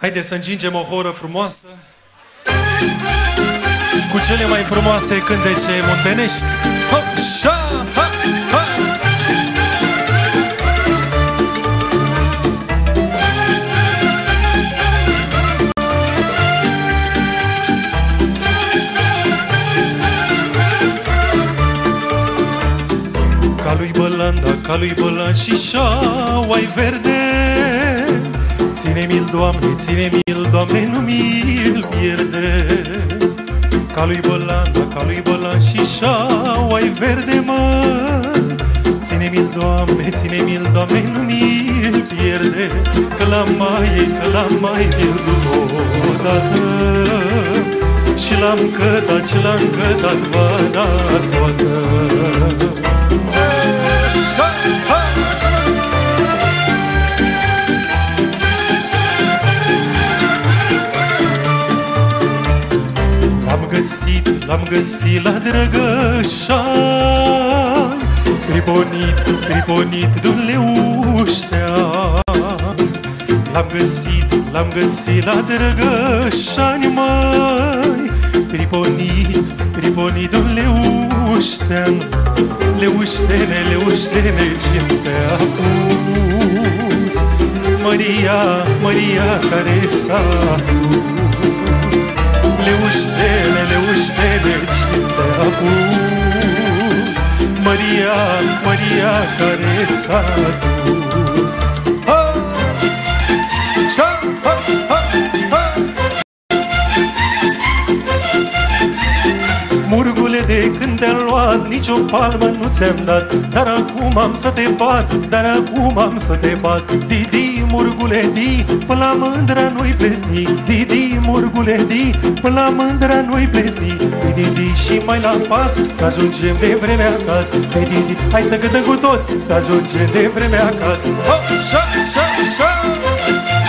Haideți să îngingem o horă frumoasă cu cele mai frumoase cântece muntenești. Ha, șa, ha, ha. Ca lui Bălan, da, ca lui Bălan și șaua verde Ține-mi-l, Doamne, ține-mi-l, Doamne, nu mi-l pierde. Ca lui Bălan, da, ca lui Bălan și șaua verde, mă. Ține-mi-l, Doamne, ține-mi-l, Doamne, nu mi-l pierde. Că l-am mai, că l-am mai pierdut odată. Și l-am cătat, și l-am cătat, vara toată găsit, l-am găsit la drăgășani Pribonit, pribonit de-un leuștean L-am găsit, l-am găsit la drăgășani, mai Pribonit, pribonit de-un leuștean Leuștene, leuștene, ce te-a pus Maria, Maria care s-a dus. Leuștene, leuștene, ce te-a pus Maria, Maria care s-a dus Ha! Șa! Ha! Ha! Ha! Murgule de când te-am luat Nici o palmă nu ți-am dat Dar acum am să te bat Dar acum am să te bat Didi, murgule, di Până la mândra nu-i plesni Didi, murgule, di Până la mândra nu-i plesni Didi, și mai la pas Să ajungem de vreme acasă. Didi, hai să cântăm cu toți Să ajungem de vreme acasă. Hop, șa, șa, șa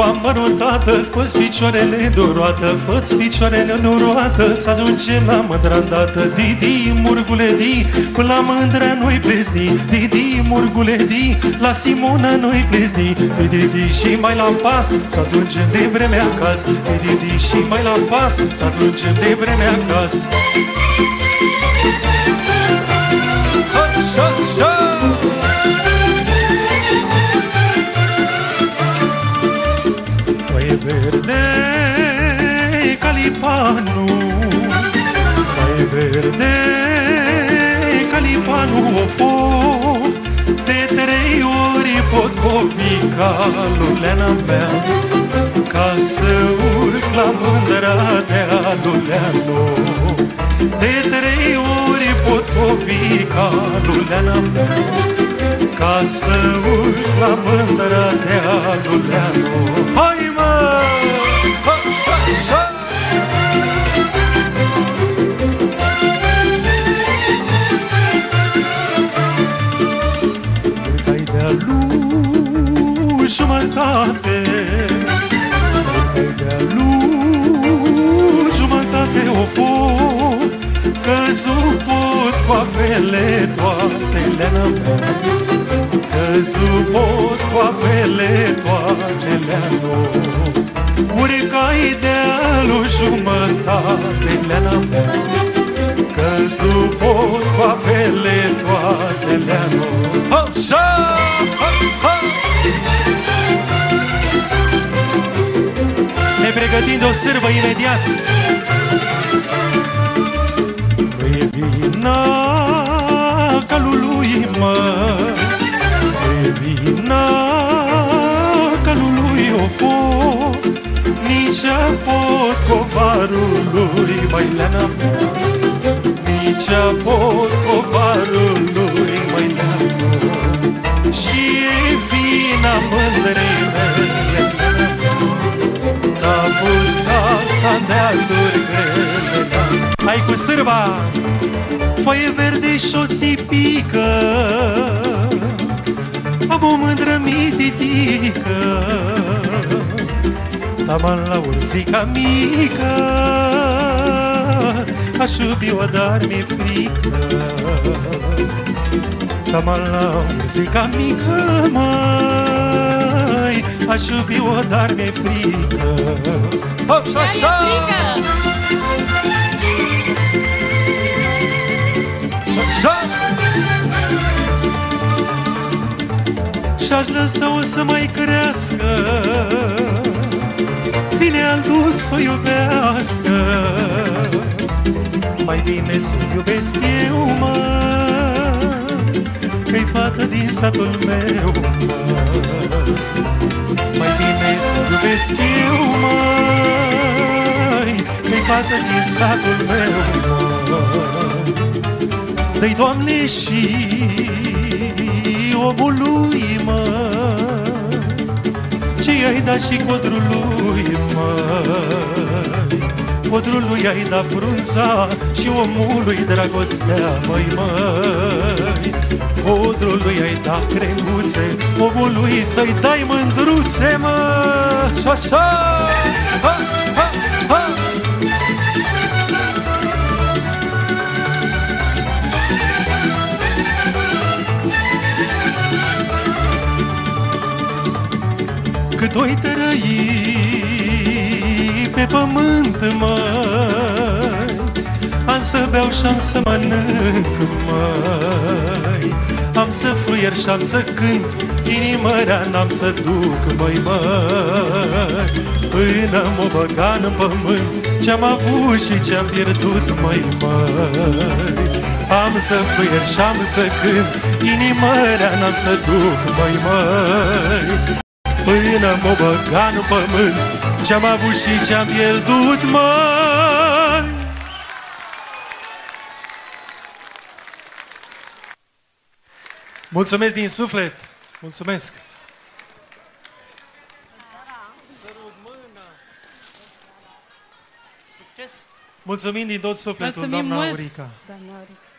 cu amărotată, spăți picioarele de roată, fă picioarele de roată, să ajungem la mândra îndată. Didi, murgule, di, până la mândra nu-i plezni. Didi, murgule, di, la Simona nu-i plezni. Didi, și mai la pas, să ajungem de vreme acasă. Didi, și mai la pas, să ajungem de vreme acasă. Așa, calipanu. Foaie verde, calipanu o foc. De trei ori pot covi caluleana mea. Ca să urc la mândra de aluleanu De trei ori pot covi caluleana mea. Ca să urc la mândra de aluleanu Hai mă! Așa, așa! Urcai pot coafele toate leana mea Căzut pot coafele toate leana Urcai de-a lui jumătate leana mea Căzut pot coafele toate leana Așa! Ha, ha! Ne pregătim de o sârbă imediat vina calului, mă. Nu-i vina calului o foc Nici a pot covarului, mai leana mea. Nici a pot covarului, mai leana Și e vina mândrei mele Că a pus casa de-a grele Hai cu sârba! Foaie verde și o sipică. Am o mândră mititică. Taman la urzica mică. Aș iubi-o, dar mi-e frică. Tamal la muzica mică, mai Aș iubi-o, dar mi-e frică. Hop, și Chiar e așa! frică! Și-aș lăsa-o să mai crească. Vine altul să o iubească. Mai bine să o iubesc eu, mă Că-i fată din satul meu, mă. Mai bine să o iubesc eu, măi Că-i fată din satul meu, mă Dă-i, Doamne, și omului, mă Ce i-ai dat și codrului, mă? Codrului ai dat frunza și omului dragostea, măi, măi. Codrului ai dat crenguțe, omului să-i dai mândruțe, mă. Și așa, ha, Cât oi trăi pe pământ, măi Am să beau și am să mănânc, măi. Am să fluier și am să cânt Inima rea n-am să duc, măi, măi. Până mă băga în pământ Ce-am avut și ce-am pierdut, măi, măi. Am să fluier și am să cânt Inima rea n-am să duc, măi, măi Până mă băga în pământ Ce-am avut și ce-am pierdut, măi Mulțumesc din suflet Mulțumesc Mulțumim din tot sufletul, Mulțumim doamna mult. Aurica Doamna Aurica.